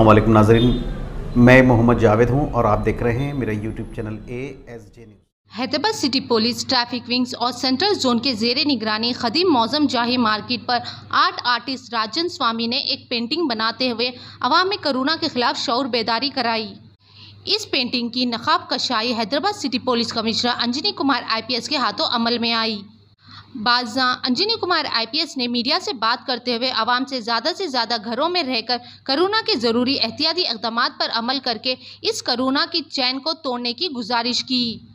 वालेकुम नाजरीन। मैं मोहम्मद जावेद हूँ और आप देख रहे हैं मेरा YouTube channel A S J news Hyderabad city police traffic wings और सेंट्रल जोन के जेर निगरानी खदीम मौजम जाही मार्केट पर आर्ट आर्टिस्ट राजन स्वामी ने एक पेंटिंग बनाते हुए अवाम में कोरोना के खिलाफ शौर बेदारी कराई। इस पेंटिंग की नकाब कशाई Hyderabad city police commissioner Anjani Kumar IPS के हाथों अमल में आई। बाजा, अंजनी कुमार आईपीएस ने मीडिया से बात करते हुए आवाम से ज़्यादा से ज़्यादा घरों में रहकर करोना के ज़रूरी एहतियाती इकदाम पर अमल करके इस करोना की चैन को तोड़ने की गुजारिश की।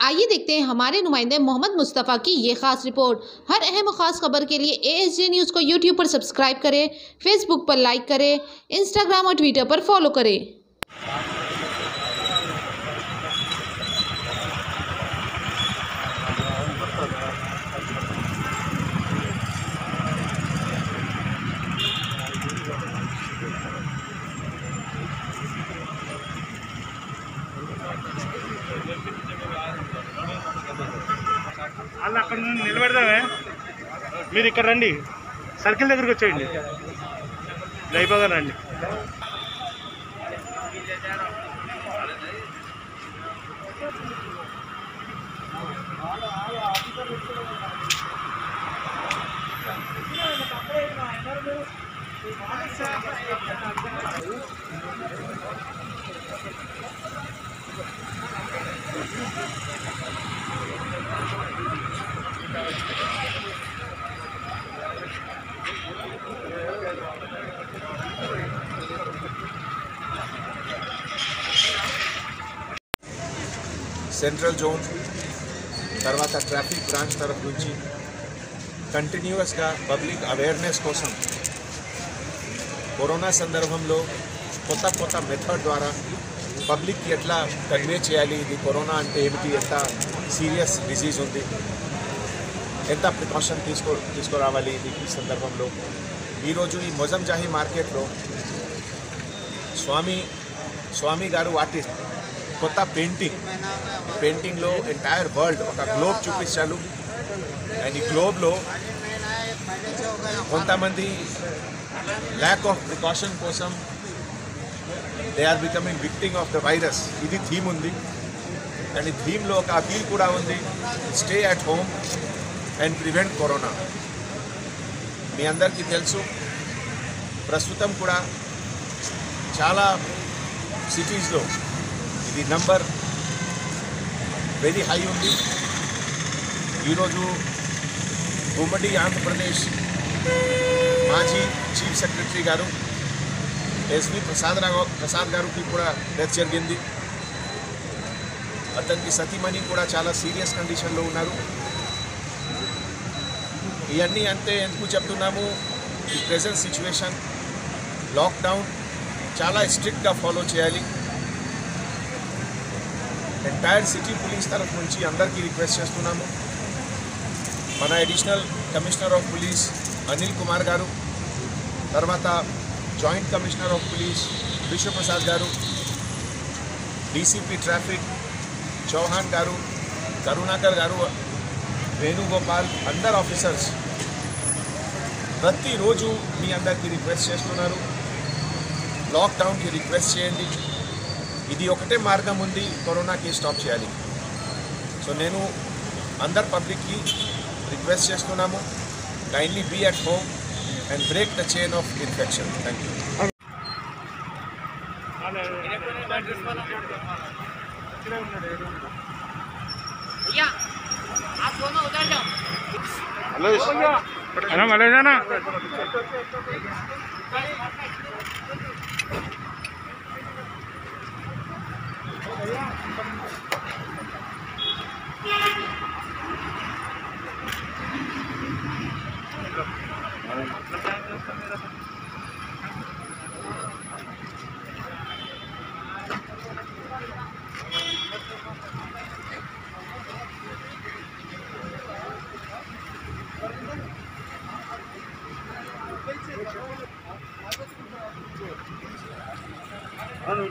आइए देखते हैं हमारे नुमाइंदे मोहम्मद मुस्तफ़ा की ये खास रिपोर्ट। हर अहम ख़ास खबर के लिए ए एस न्यूज़ को यूट्यूब पर सब्सक्राइब करें फेसबुक पर लाइक करें इंस्टाग्राम और ट्विटर पर फॉलो करें। మళ్ళీ అక్కడ నుండి నిలబెడదామే? మీరు ఇక్కడ రండి. సర్కిల్ దగ్గరికి వచ్చేయండి. అయిపోగా రండి. సెంట్రల్ జోన్ తర్వాత ట్రాఫిక్ బ్రాంచ్ తరఫు నుంచి కంటిన్యూస్గా పబ్లిక్ అవేర్నెస్ కోసం కరోనా సందర్భంలో కొత్త కొత్త మెథడ్ ద్వారా పబ్లిక్కి ఎట్లా కన్వే చేయాలి ఇది కరోనా అంటే ఏమిటి ఎంత సీరియస్ డిజీజ్ ఉంది. ఎంత ప్రికాషన్ తీసుకో తీసుకురావాలి ఇది ఈ సందర్భంలో? ఈరోజు ఈ మొజంజాహి మార్కెట్లో స్వామి స్వామి గారు ఆర్టిస్ట్ కొత్త పెయింటింగ్ పెయింటింగ్లో ఎంటైర్ వరల్డ్ ఒక గ్లోబ్ చూపించారు అండ్ ఈ గ్లోబ్లో కొంతమంది ల్యాక్ ఆఫ్ ప్రికాషన్ కోసం they are becoming victim of the virus ఇది థీమ్ ఉంది. అండ్ ఈ థీమ్లో ఒక అపీల్ కూడా ఉంది. Stay at home and prevent corona మీ అందరికీ తెలుసు ప్రస్తుతం కూడా చాలా సిటీస్లో ఇది నంబర్ వెరీ హై ఉంది. ఈరోజు ఉమ్మడి ఆంధ్రప్రదేశ్ మాజీ చీఫ్ సెక్రటరీ గారు ఎస్వి ప్రసాద్ రావు ప్రసాద్ గారికి కూడా డెత్ జరిగింది. అతనికి సతీమణి కూడా చాలా సీరియస్ కండిషన్లో ఉన్నారు. ఇవన్నీ అంతే ఎందుకు చెప్తున్నాము ఈ ప్రెజెంట్ సిచ్యువేషన్ లాక్డౌన్ చాలా స్ట్రిక్ట్గా ఫాలో చేయాలి ఎంటైర్ సిటీ పోలీస్ తరఫు నుంచి అందరికీ రిక్వెస్ట్ చేస్తున్నాము మన additional commissioner of police Anil Kumar గారు తర్వాత joint commissioner of police Vishwaprasad గారు డీసీపీ ట్రాఫిక్ చౌహాన్ గారు కరుణాకర్ గారు వేణుగోపాల్ అందరు ఆఫీసర్స్ ప్రతిరోజు మీ అందరికీ రిక్వెస్ట్ చేస్తున్నారు. లాక్డౌన్కి రిక్వెస్ట్ చేయండి. ఇది ఒకటే మార్గం ఉంది. కరోనాకి స్టాప్ చేయాలి. సో నేను అందర్ పబ్లిక్కి రిక్వెస్ట్ చేస్తున్నాము. Kindly be at home and break the chain of infection. Thank you. అన్న మలేజానా Gracias.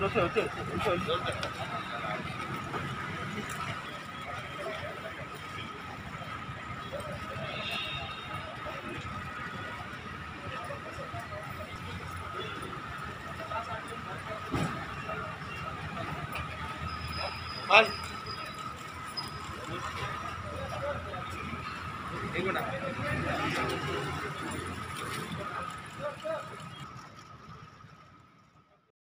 వచ్చి వచ్చి Hi. Hey.